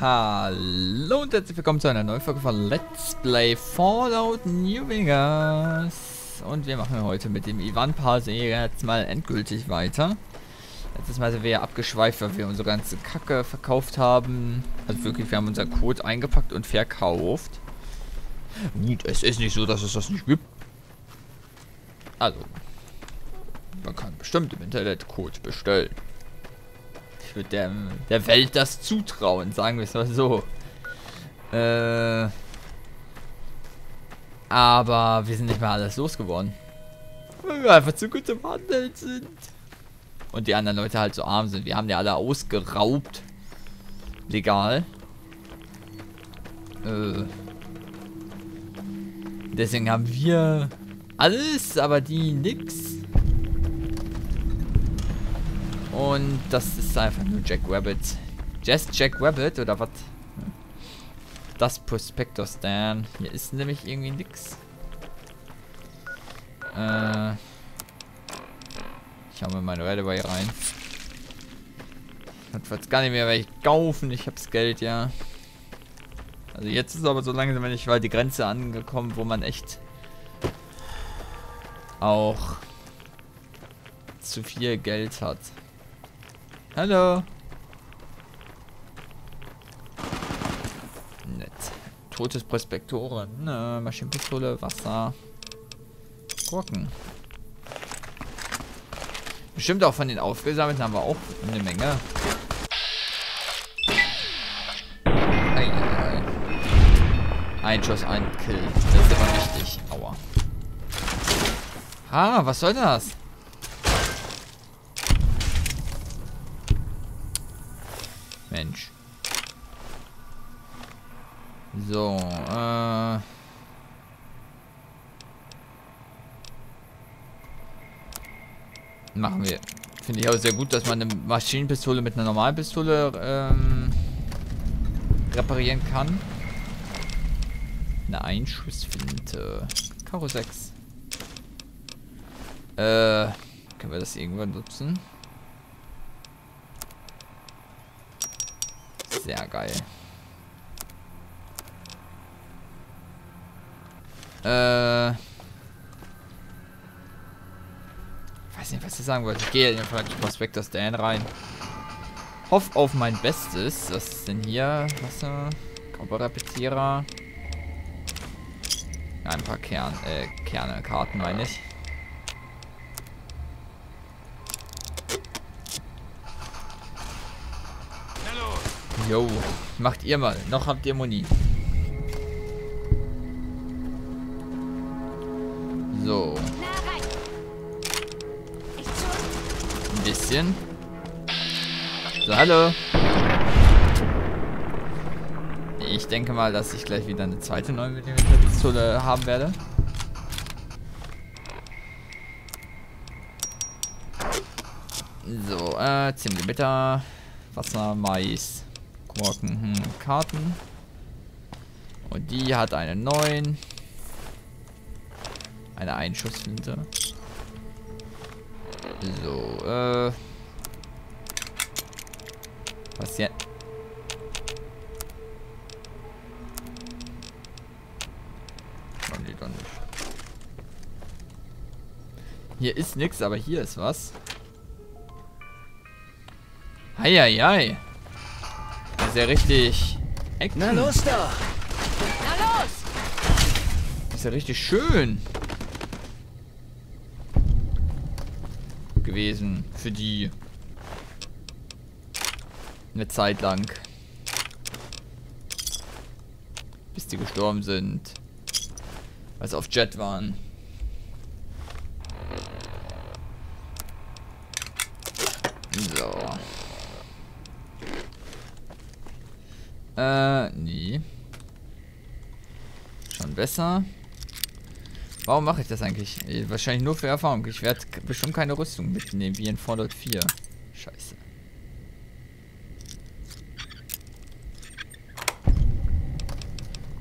Hallo und herzlich willkommen zu einer neuen Folge von Let's Play Fallout New Vegas. Und wir machen heute mit dem Ivan-Paar-Serie jetzt mal endgültig weiter. Letztes Mal sind wir ja abgeschweift, weil wir unsere ganze Kacke verkauft haben. Also wirklich, wir haben unser Code eingepackt und verkauft. Und es ist nicht so, dass es das nicht gibt. Also, man kann bestimmt im Internet Code bestellen. Ich würde der, der Welt das zutrauen, sagen wir es mal so. Äh, aber wir sind nicht mehr alles losgeworden. Weil wir einfach zu gut im Handeln sind. Und die anderen Leute halt so arm sind. Wir haben die alle ausgeraubt. Legal. Äh, deswegen haben wir alles, aber die nix. Und das ist einfach nur Jack Rabbit. Just Jack Rabbit oder was? Das Prospector Stand. Hier ist nämlich irgendwie nix. Äh. Ich hau mir meine Redaway rein. Ich weiß gar nicht mehr, welche kaufen. Ich hab's Geld, ja. Also jetzt ist aber so langsam, wenn ich war die Grenze angekommen, wo man echt auch zu viel Geld hat. Hallo. Nett. Totes Prospektoren. Ne, Maschinenpistole, Wasser. Gurken. Bestimmt auch von den aufgesammelten haben wir auch eine Menge. Ei, ei, ei. Ein Schuss, ein Kill. Das ist immer wichtig. Aua. Ah, was soll das? Mensch. So, äh... Machen wir. Finde ich auch sehr gut, dass man eine Maschinenpistole mit einer normalen Pistole ähm, reparieren kann. Eine Einschussflinte. Karo 6. Äh, können wir das irgendwann nutzen? Sehr geil. Äh. Weiß nicht, was ich sagen wollte. Ich gehe in den Prospector Dan rein. Hoff auf mein Bestes. Was ist denn hier? Wasser. Kauberrepetierer. Ein paar Kern, äh, Kerne, Karten meine ich. Jo, macht ihr mal. Noch habt ihr Muni. So. Ein bisschen. So, hallo. Ich denke mal, dass ich gleich wieder eine zweite 9 mm Pistole haben werde. So, äh, 10 mm. Wasser, Mais. Gurken, hm, Karten. Und die hat eine 9. Eine Einschussflinte. So, äh. Was jetzt? Haben die doch nicht. Hier ist nichts, aber hier ist was. Heieiei. Das ist ja richtig. Action. Na los da! Na los! Das ist ja richtig schön. Gewesen. Für die. Eine Zeit lang. Bis die gestorben sind. Weil sie auf Jet waren. So. Äh, nee. Schon besser. Warum mache ich das eigentlich? Wahrscheinlich nur für Erfahrung. Ich werde bestimmt keine Rüstung mitnehmen, wie in Fallout 4. Scheiße.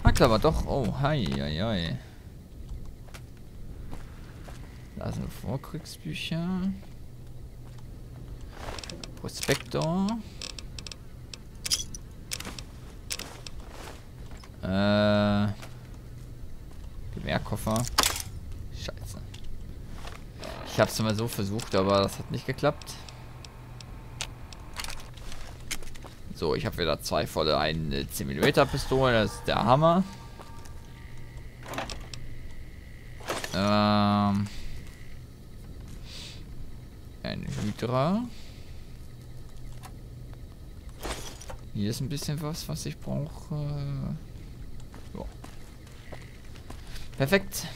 Hat aber doch. Oh, hi, hi, hi. Da sind Vorkriegsbücher. Prospektor. Äh. Gewehrkoffer. Scheiße. Ich hab's mal so versucht, aber das hat nicht geklappt. So, ich habe wieder zwei volle 1 10mm Pistole, das ist der Hammer. Ähm. Ein Hydra. Hier ist ein bisschen was, was ich brauche. Perfekt.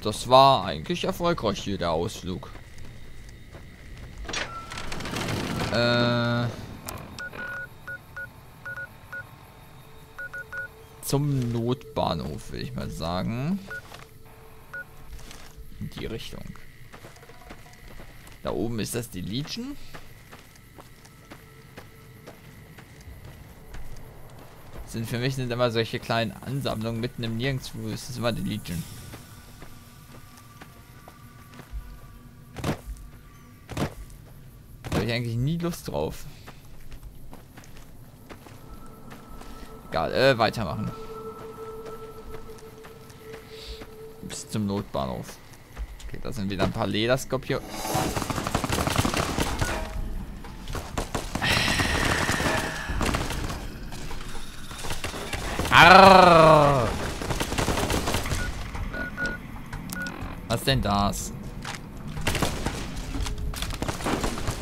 Das war eigentlich erfolgreich hier, der Ausflug. Äh... Zum Notbahnhof, will ich mal sagen. In die Richtung. Da oben ist das die Legion. Sind für mich sind immer solche kleinen Ansammlungen mitten im Nirgendwo. Es ist immer die Legion. Da habe ich eigentlich nie Lust drauf. Egal, äh, weitermachen. Bis zum Notbahnhof. Okay, da sind wieder ein paar Lederskorpion. Was denn das?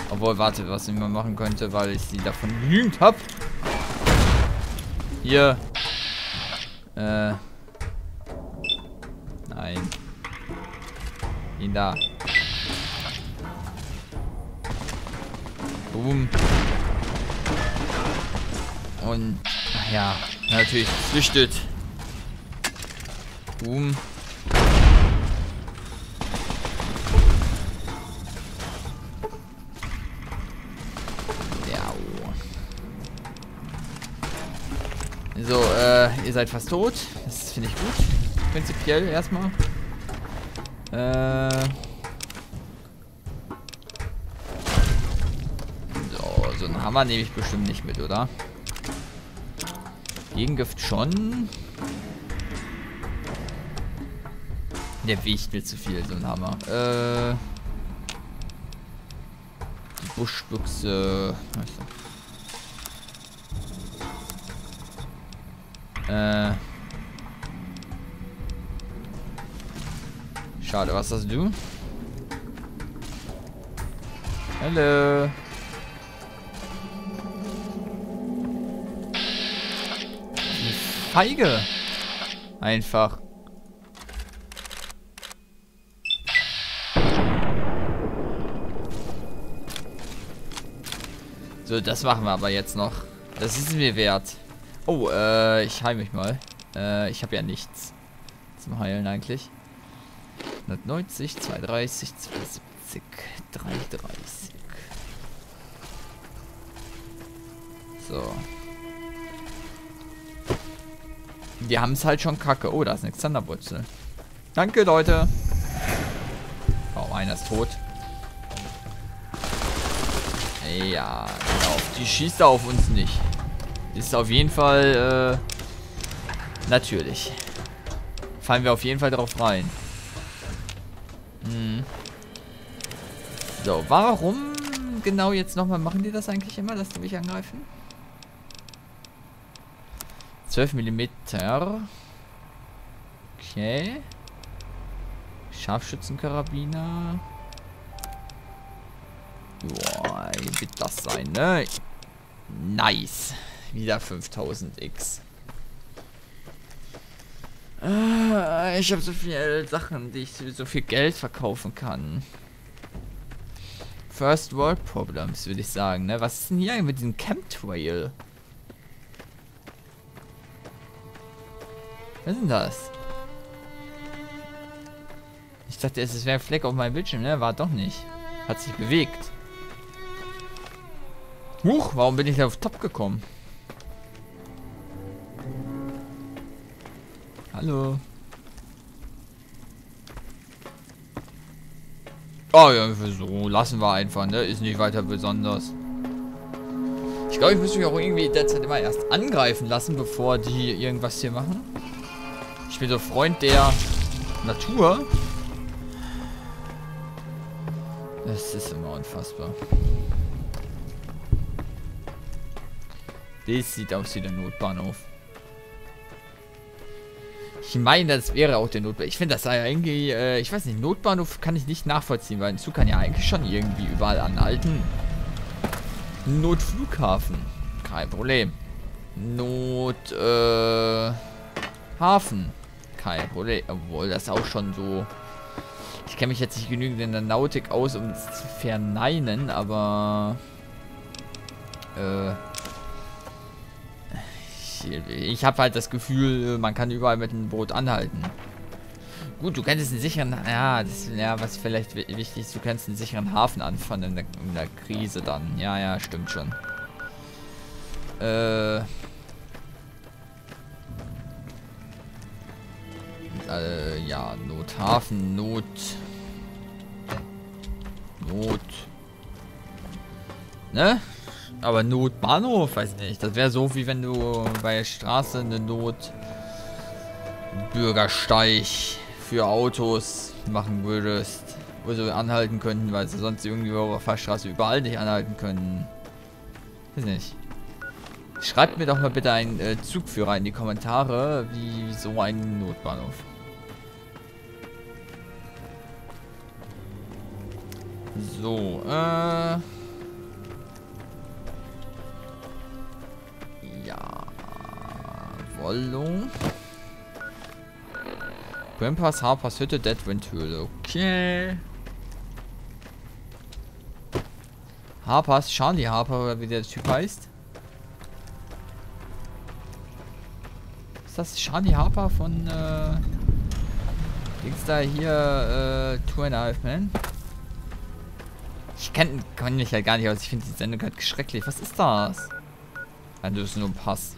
Obwohl, warte, was ich mal machen könnte, weil ich sie davon genügend hab. Hier. Äh. Nein. Ihn da. Boom. Und, ach ja, natürlich flüchtet. Boom. So, äh, ihr seid fast tot. Das finde ich gut. Prinzipiell erstmal. Äh. So, so einen Hammer nehme ich bestimmt nicht mit, oder? Gegengift schon. Der wiegt mir zu viel, so ein Hammer. Äh. Die Buschbüchse. Äh. Schade, was hast du? Hallo. Feige. Einfach. So, das machen wir aber jetzt noch. Das ist mir wert. Oh, äh, ich heile mich mal. Äh, ich habe ja nichts zum Heilen eigentlich. 190, 230, 270, 330. So. Wir haben es halt schon kacke. Oh, da ist eine Xanderwurzel. Danke, Leute. Oh, einer ist tot. Ja, genau. Die schießt auf uns nicht. Ist auf jeden Fall, äh, natürlich. Fallen wir auf jeden Fall drauf rein. Hm. So, warum genau jetzt nochmal machen die das eigentlich immer, dass die mich angreifen? 12 mm. Okay. Scharfschützenkarabiner. Boah, wird das sein, ne? Nice. Wieder 5000x. Äh, ich habe so viele Sachen, die ich so viel Geld verkaufen kann. First World Problems, würde ich sagen, ne? Was ist denn hier mit diesem Chemtrail? Was ist denn das? Ich dachte, es wäre ein Fleck auf meinem Bildschirm, ne? War doch nicht. Hat sich bewegt. Huch, warum bin ich da auf Top gekommen? Hallo. Oh ja, so lassen wir einfach, ne? Ist nicht weiter besonders. Ich glaube, ich muss mich auch irgendwie derzeit immer erst angreifen lassen, bevor die irgendwas hier machen. Ich bin so Freund der Natur. Das ist immer unfassbar. Das sieht aus wie der Notbahnhof. Ich meine, das wäre auch der Notbahnhof. Ich finde, das sei ja irgendwie, äh, ich weiß nicht, Notbahnhof kann ich nicht nachvollziehen, weil ein Zug kann ja eigentlich schon irgendwie überall anhalten. Notflughafen. Kein Problem. Not, äh, Hafen. Kein. Obwohl, das auch schon so... Ich kenne mich jetzt nicht genügend in der Nautik aus, um es zu verneinen, aber... Äh... Ich, ich habe halt das Gefühl, man kann überall mit einem Boot anhalten. Gut, du kannst einen sicheren... Ja, das, ja, was vielleicht wichtig ist, du kannst einen sicheren Hafen anfangen in in der Krise dann. Ja, ja, stimmt schon. Äh... Äh, ja, Nothafen, Not... Not... Ne? Aber Notbahnhof, weiß nicht. Das wäre so, wie wenn du bei der Straße eine Not... Bürgersteig für Autos machen würdest. Wo sie anhalten könnten, weil sie sonst irgendwie auf der Fahrstraße überall nicht anhalten können. Weiß nicht. Schreibt mir doch mal bitte einen äh, Zugführer in die Kommentare, wie so ein Notbahnhof. So, äh... Ja... Wollung. Grandpas Harpers Hütte, Deadwind-Höhle. Okay. Harpers, Charlie Harper, wie der Typ heißt. Ist das Charlie Harper von, äh... Dings da hier, äh, Two and a Half Men? Ich kenne kann mich halt gar nicht aus. Ich finde die Sendung halt schrecklich. Was ist das? Nein, das ist nur ein Pass.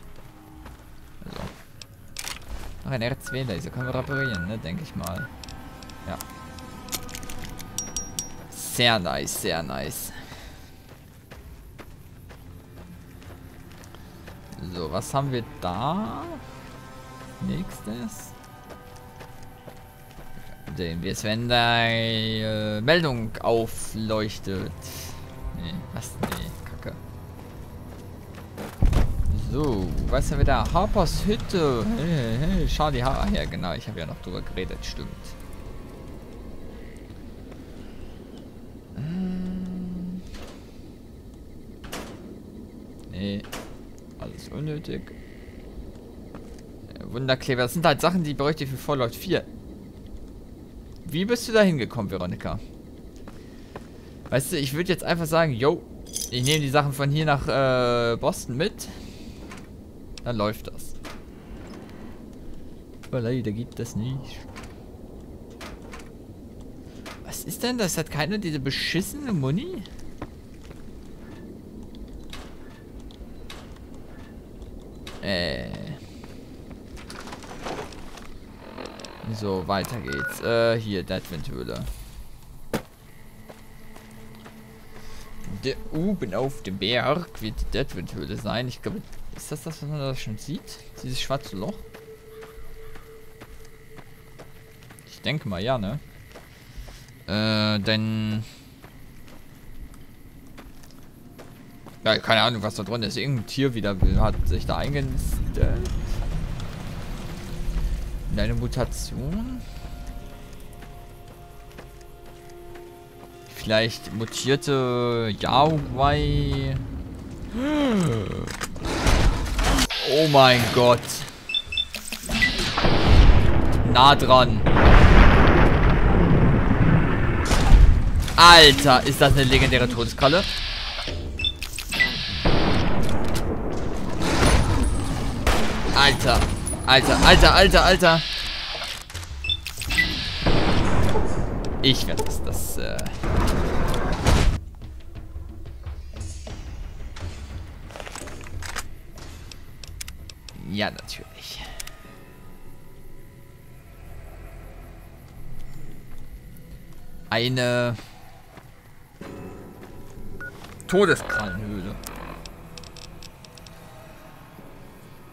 Also. Ach, ein R2-Laser. Können wir reparieren, ne? Denke ich mal. Ja. Sehr nice, sehr nice. So, was haben wir da? Nächstes. Sehen wir es, wenn deine äh, Meldung aufleuchtet. Nee, was? Nee, kacke. So, was haben wir da? Harpers Hütte. Hey, hey, Charlie Harper. Ja, genau, ich habe ja noch drüber geredet, stimmt. Ähm. Nee, alles unnötig. Wunderkleber, das sind halt Sachen, die bräuchte ich für Fallout 4. Wie bist du da hingekommen, Veronika? Weißt du, ich würde jetzt einfach sagen, yo, ich nehme die Sachen von hier nach äh, Boston mit. Dann läuft das. Aber leider geht das nicht. Was ist denn das? Hat keiner diese beschissene Muni? So, weiter geht's. Äh, hier, Deadwind-Höhle. Der oben auf dem Berg wird die Deadwind-Höhle sein. Ich glaube, ist das das, was man da schon sieht? Dieses schwarze Loch? Ich denke mal, ja, ne? Äh, denn... Ja, keine Ahnung, was da drin ist. Irgendein Tier wieder hat sich da eingenistet. Eine Mutation? Vielleicht mutierte Yahweh. Oh mein Gott. Nah dran. Alter, ist das eine legendäre Todeskralle? Alter. Alter, Alter, Alter, Alter. Ich werde das, das, äh... Ja, natürlich. Eine Todeskrallenhöhle.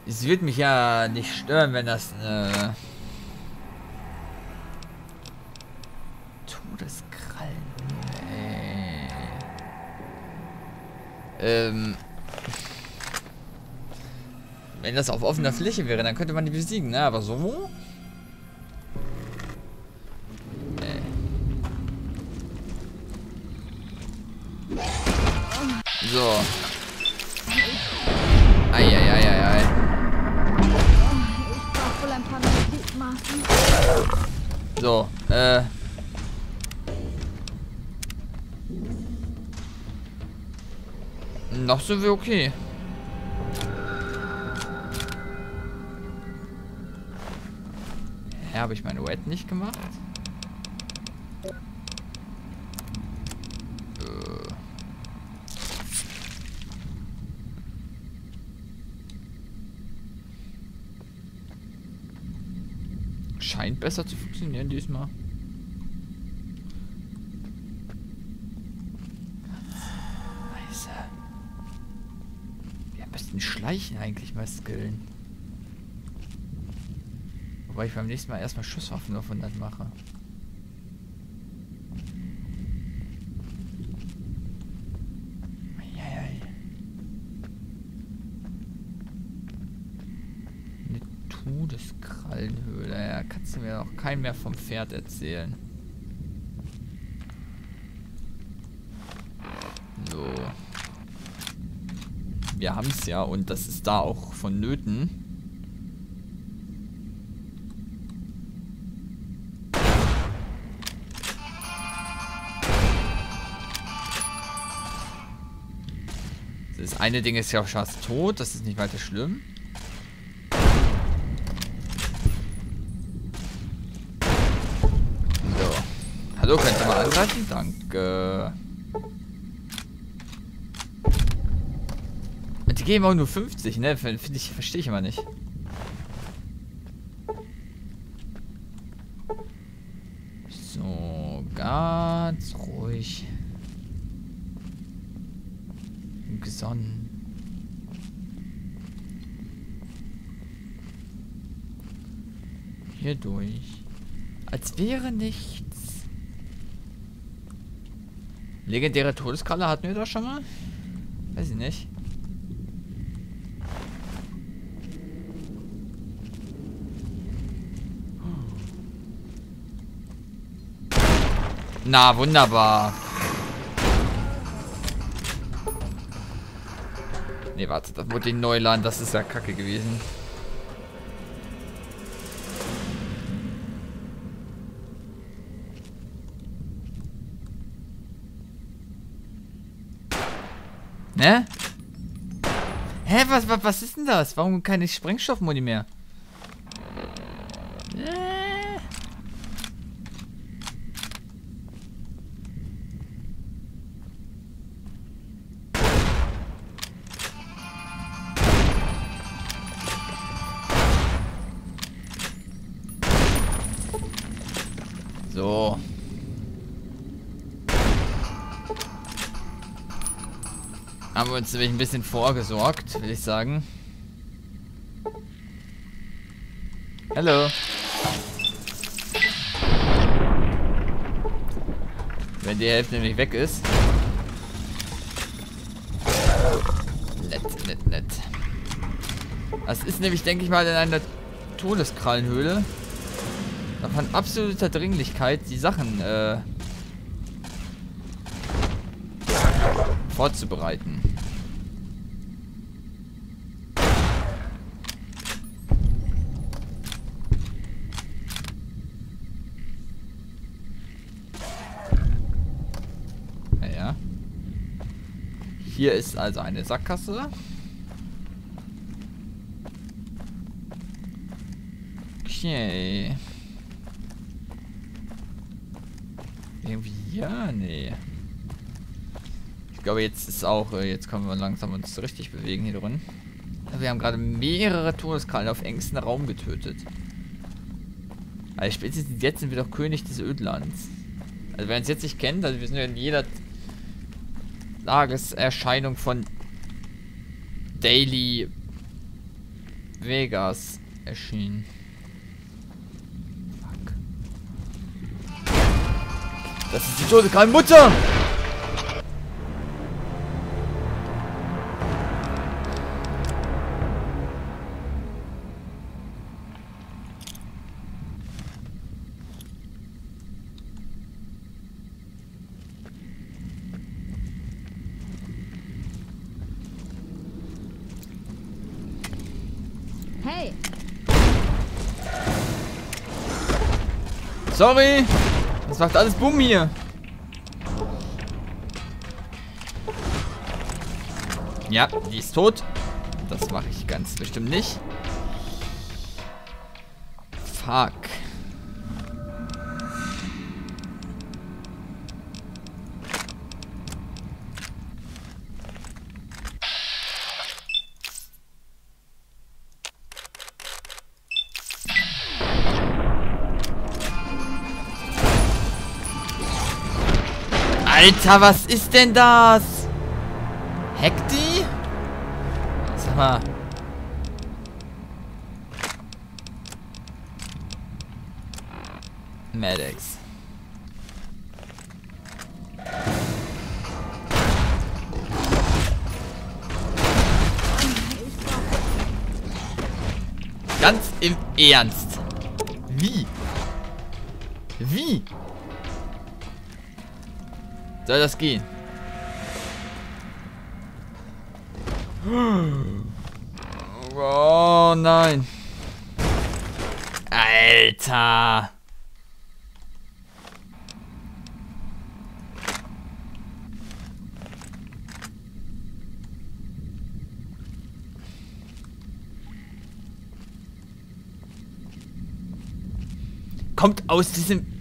Es wird mich ja nicht stören, wenn das äh Todeskrallen. Äh. Ähm. Wenn das auf offener Fläche wäre, dann könnte man die besiegen, ne? Aber so? Sind wir okay. Hä, habe ich meine Wet nicht gemacht? Äh. Scheint besser zu funktionieren diesmal. Schleichen eigentlich mal skillen. Wobei ich beim nächsten Mal erstmal Schusswaffen auf 100 mache. Eieiei. Eine Todeskrallenhöhle. Ja, kannst du mir auch kein mehr vom Pferd erzählen. So. Wir haben es ja und das ist da auch vonnöten. Das eine Ding ist ja auch fast tot, das ist nicht weiter schlimm. So. Hallo, könnt ihr mal angreifen? Danke. Und die geben auch nur 50, ne? Finde ich, verstehe ich immer nicht. So, ganz ruhig. Gesonnen. Hier durch. Als wäre nichts. Legendäre Todeskralle hatten wir doch schon mal? Weiß ich nicht. Na, wunderbar. Ne, warte, das wurde in Neuland, das ist ja kacke gewesen. Ne? Hä, was, was, was ist denn das? Warum keine Sprengstoffmuni mehr? Haben wir uns nämlich ein bisschen vorgesorgt, will ich sagen. Hallo. Wenn die Hälfte nämlich weg ist. Nett, nett, nett. Das ist nämlich, denke ich mal, in einer Todeskrallenhöhle. Noch von absoluter Dringlichkeit, die Sachen äh, vorzubereiten. Ja, ja. Hier ist also eine Sackgasse. Okay. Irgendwie ja, nee. Ich glaube, jetzt ist auch, äh, jetzt können wir langsam uns richtig bewegen hier drin. Wir haben gerade mehrere Todeskrallen auf engstem Raum getötet. Also spätestens jetzt sind wir doch König des Ödlands. Also wer uns jetzt nicht kennt, also wir sind ja in jeder Tageserscheinung von Daily Vegas erschienen. Das ist die tote Mutter! Sorry! Das macht alles Bumm hier. Ja, die ist tot. Das mache ich ganz bestimmt nicht. Fuck. Alter, was ist denn das? Hackt die? Sag mal. Medics. Ganz im Ernst. Wie? Wie? Soll das gehen? Oh nein. Alter. Kommt aus diesem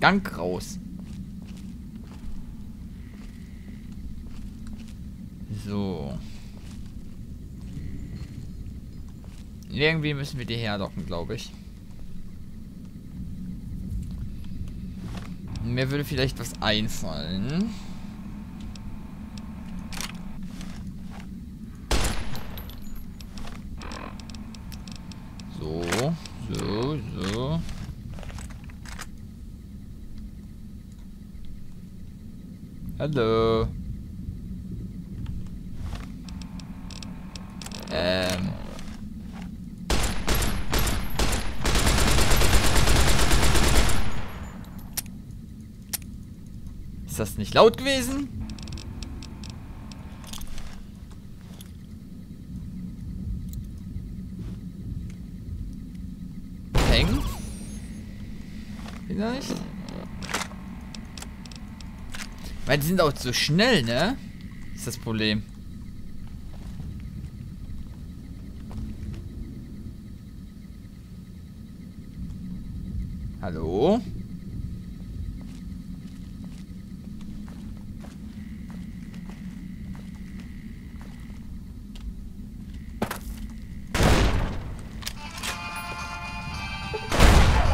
Gang raus. So. Irgendwie müssen wir die herlocken, glaube ich. Mir würde vielleicht was einfallen. So, so, so. Hallo. Ähm. Ist das nicht laut gewesen? Peng? Vielleicht? Weil die sind auch so schnell, ne? Ist das Problem. Hallo?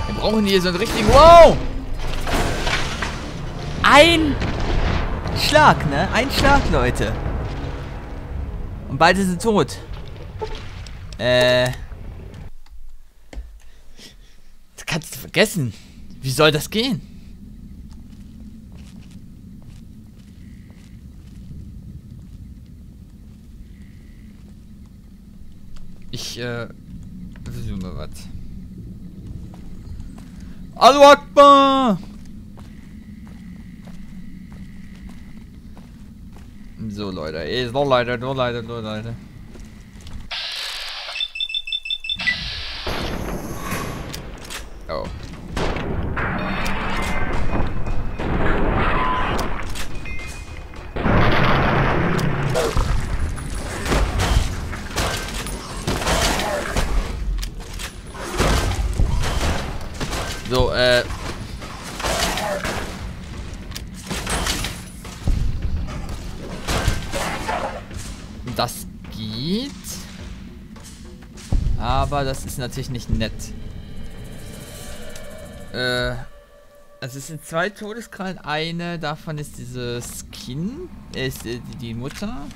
Wir brauchen hier so einen richtigen... Wow! Ein Schlag, ne? Ein Schlag, Leute. Und beide sind tot. Äh. Das kannst du vergessen. Wie soll das gehen? Ich, äh. Versuche mal was. Allahu Akbar! So, Leute. Leute, so, Leute, so, Leute. Oh. So, äh. Das geht. Aber das ist natürlich nicht nett. Äh. Also es sind zwei Todeskrallen. Eine davon ist diese Skin. Äh, Ist äh, die, Mutter.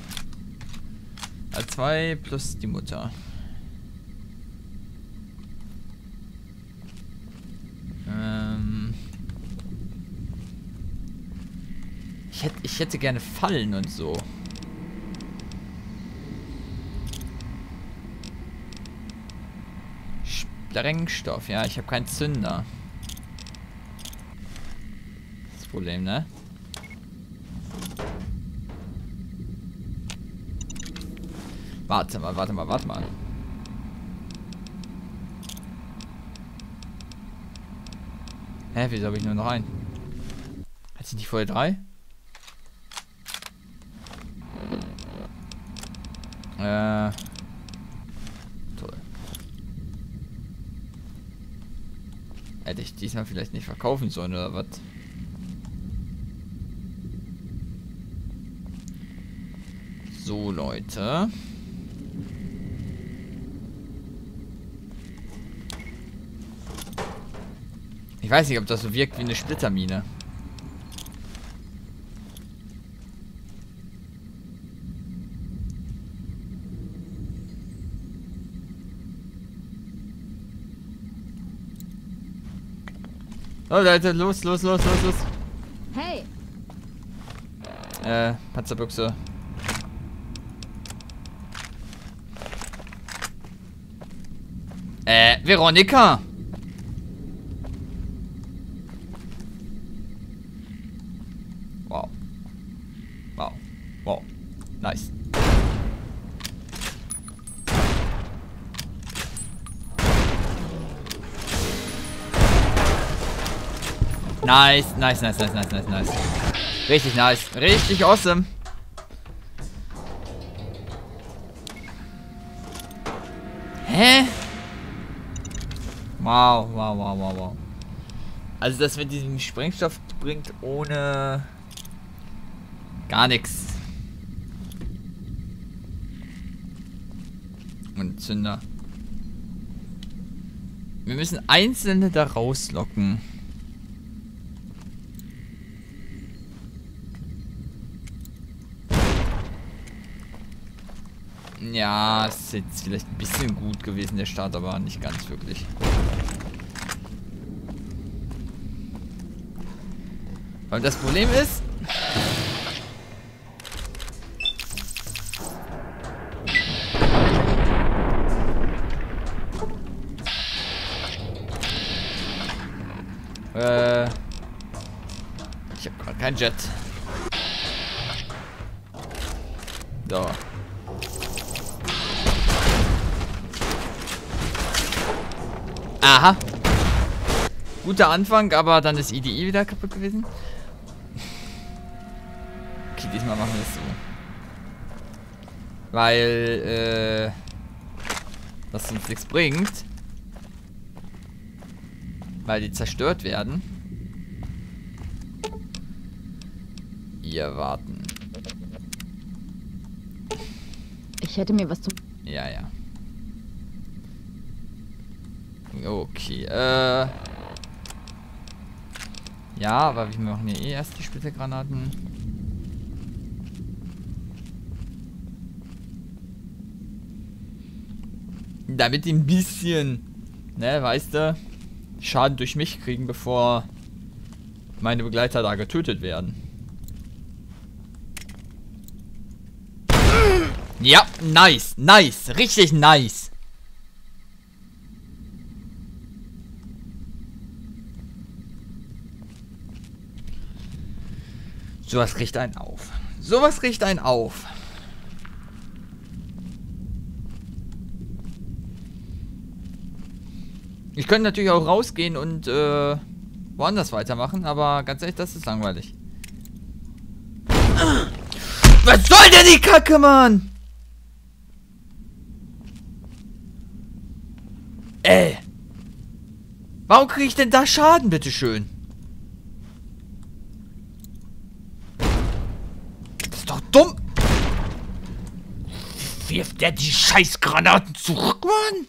2 plus die Mutter. Ähm ich, hätte, ich hätte gerne Fallen und so. Sprengstoff, ja, ich habe keinen Zünder. Das Problem, ne? Warte mal, warte mal, warte mal. Hä, wieso habe ich nur noch einen? Hat sie nicht vorher drei? Äh. Hätte ich diesmal vielleicht nicht verkaufen sollen oder was? So, Leute. Ich weiß nicht, ob das so wirkt wie eine Splittermine. Oh Leute, los, los, los, los, los. Hey, Äh, Panzerbüchse. Äh, Veronika! Nice, nice, nice, nice, nice, nice, nice. Richtig nice. Richtig awesome. Hä? Wow, wow, wow, wow, wow. Also das mit diesem Sprengstoff bringt ohne gar nichts. Und Zünder. Wir müssen einzelne da rauslocken. Ja, ist jetzt vielleicht ein bisschen gut gewesen, der Start, aber nicht ganz wirklich. Weil das Problem ist... Äh... Ich habe gerade kein Jet. So. Aha. Guter Anfang, aber dann ist IDE wieder kaputt gewesen. Okay, diesmal machen wir es so. Weil, äh, das uns nichts bringt. Weil die zerstört werden. Ihr warten. ich hätte mir was zum. Ja, ja. Okay, äh. Ja, aber wir machen ja eh erst die Splittergranaten. Damit die ein bisschen, ne, weißt du, Schaden durch mich kriegen, bevor meine Begleiter da getötet werden. Ja, nice, nice, richtig nice. Sowas riecht einen auf. Sowas riecht einen auf. Ich könnte natürlich auch rausgehen und äh, woanders weitermachen, aber ganz ehrlich, das ist langweilig. Was soll denn die Kacke, Mann? Ey. Warum kriege ich denn da Schaden, bitteschön? wirft der die Scheißgranaten zurück, Mann?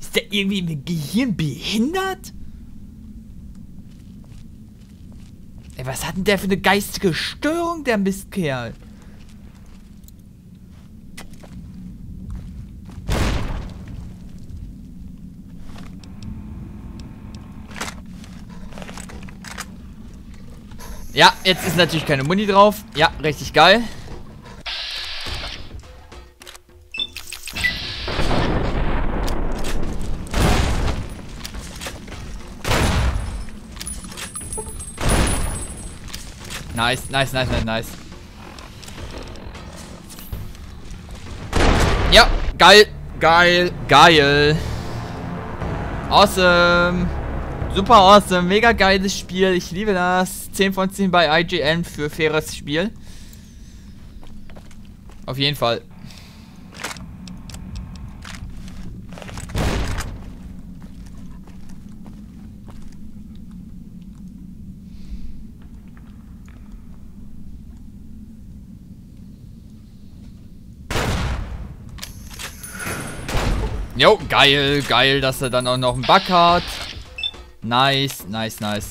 Ist der irgendwie mit Gehirn behindert? Ey, was hat denn der für eine geistige Störung, der Mistkerl? Ja, jetzt ist natürlich keine Muni drauf. Ja, richtig geil. Nice, nice, nice, nice, nice. Ja, geil, geil, geil. Awesome. Super awesome, mega geiles Spiel. Ich liebe das. 10 von 10 bei IGN für faires Spiel. Auf jeden Fall. Jo, geil, geil, dass er dann auch noch einen Bug hat. Nice, nice, nice.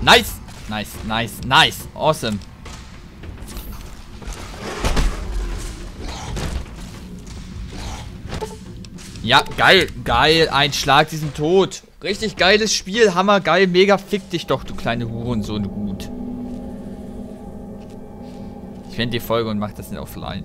Nice, nice, nice, nice. Awesome. Ja, geil, geil. Ein Schlag, diesen Tod. Richtig geiles Spiel, hammer geil, mega fick dich doch, du kleine Hurensohn, gut. Ich wende die Folge und mach das nicht offline.